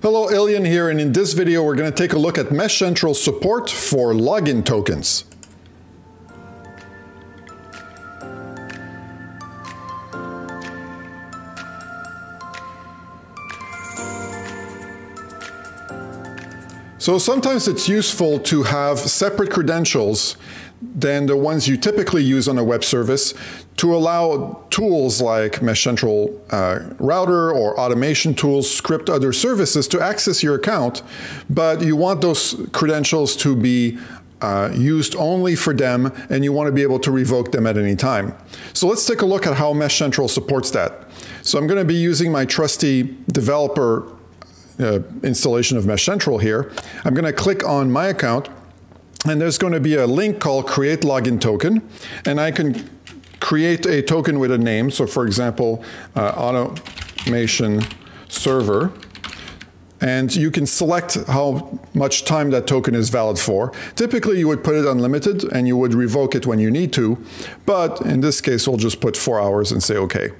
Hello, Ylian here, and in this video we're going to take a look at MeshCentral support for login tokens. So sometimes it's useful to have separate credentials than the ones you typically use on a web service to allow tools like MeshCentral uh, Router or automation tools, script other services to access your account, but you want those credentials to be uh, used only for them and you want to be able to revoke them at any time. So let's take a look at how MeshCentral supports that. So I'm going to be using my trusty developer uh, installation of MeshCentral here. I'm going to click on my account and there's going to be a link called create login token and I can create a token with a name. So for example, uh, automation server and you can select how much time that token is valid for. Typically, you would put it unlimited and you would revoke it when you need to, but in this case, we'll just put four hours and say OK.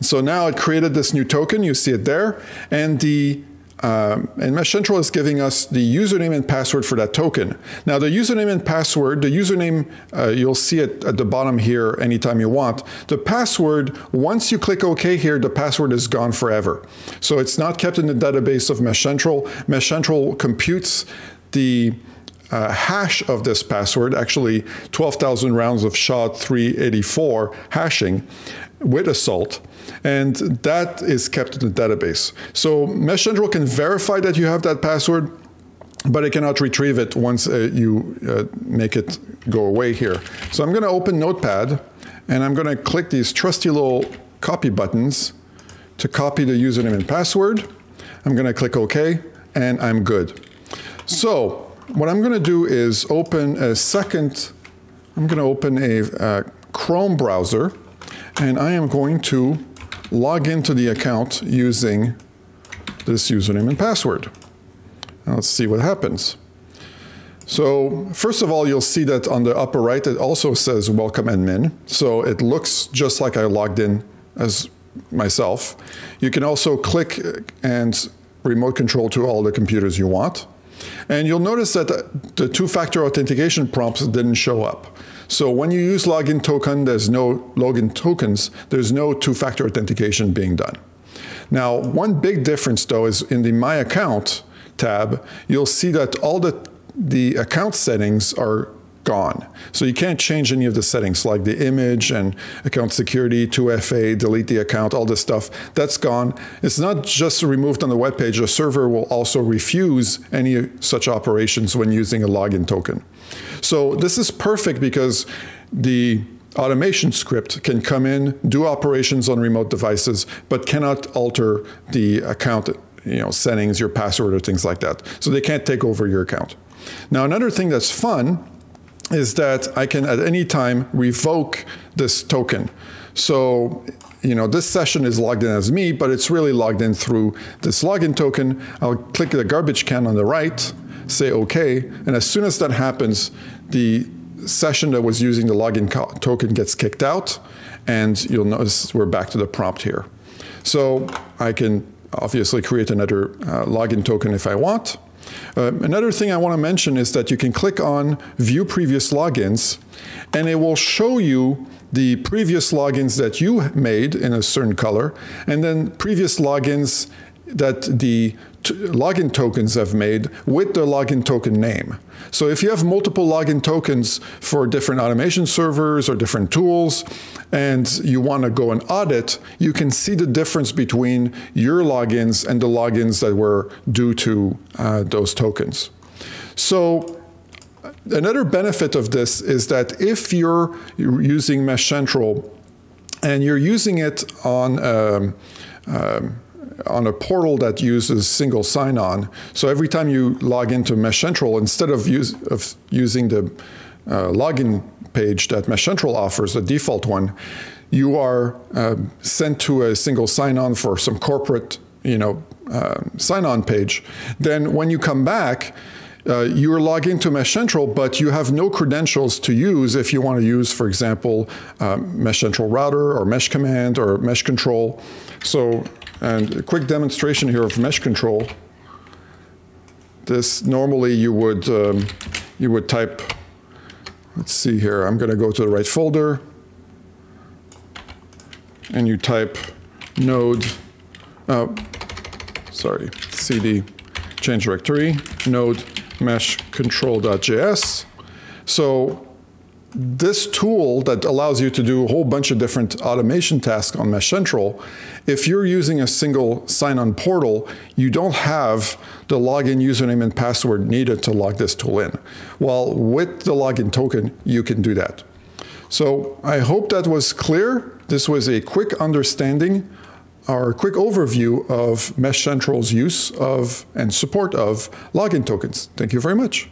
So now it created this new token, you see it there, and the um, and MeshCentral is giving us the username and password for that token. Now the username and password, the username, uh, you'll see it at the bottom here anytime you want. The password, once you click OK here, the password is gone forever. So it's not kept in the database of MeshCentral. Mesh Central computes the uh, hash of this password, actually 12,000 rounds of SHA-384 hashing with a salt and that is kept in the database. So MeshCentral can verify that you have that password, but it cannot retrieve it once uh, you uh, make it go away here. So I'm going to open Notepad, and I'm going to click these trusty little copy buttons to copy the username and password. I'm going to click OK, and I'm good. So what I'm going to do is open a second, I'm going to open a uh, Chrome browser, and I am going to log into the account using this username and password. Now let's see what happens. So first of all, you'll see that on the upper right, it also says welcome admin. So it looks just like I logged in as myself. You can also click and remote control to all the computers you want. And you'll notice that the two-factor authentication prompts didn't show up. So when you use login token, there's no login tokens, there's no two-factor authentication being done. Now, one big difference though is in the My Account tab, you'll see that all the, the account settings are gone. So you can't change any of the settings like the image and account security, 2FA, delete the account, all this stuff. That's gone. It's not just removed on the web page. The server will also refuse any such operations when using a login token. So this is perfect because the automation script can come in, do operations on remote devices, but cannot alter the account you know, settings, your password, or things like that. So they can't take over your account. Now, another thing that's fun is that I can at any time revoke this token. So, you know, this session is logged in as me, but it's really logged in through this login token. I'll click the garbage can on the right, say OK, and as soon as that happens, the session that was using the login token gets kicked out, and you'll notice we're back to the prompt here. So I can obviously create another uh, login token if I want. Uh, another thing I want to mention is that you can click on View Previous Logins, and it will show you the previous logins that you made in a certain color, and then previous logins that the login tokens I've made with the login token name. So if you have multiple login tokens for different automation servers or different tools, and you want to go and audit, you can see the difference between your logins and the logins that were due to uh, those tokens. So another benefit of this is that if you're using MeshCentral and you're using it on um, um, on a portal that uses single sign-on. So every time you log into MeshCentral, instead of, use, of using the uh, login page that MeshCentral offers, the default one, you are uh, sent to a single sign-on for some corporate, you know, uh, sign-on page. Then when you come back, uh, you are logged into MeshCentral, but you have no credentials to use if you want to use, for example, um, MeshCentral Router or MeshCmd or MeshCtrl. So and a quick demonstration here of MeshCtrl. This normally you would um, you would type. Let's see here. I'm going to go to the right folder, and you type node. Uh, sorry, cd change directory node mesh control.js. So this tool that allows you to do a whole bunch of different automation tasks on MeshCentral, if you're using a single sign-on portal, you don't have the login username and password needed to log this tool in. Well, with the login token, you can do that. So I hope that was clear. This was a quick understanding or a quick overview of MeshCentral's use of and support of login tokens. Thank you very much.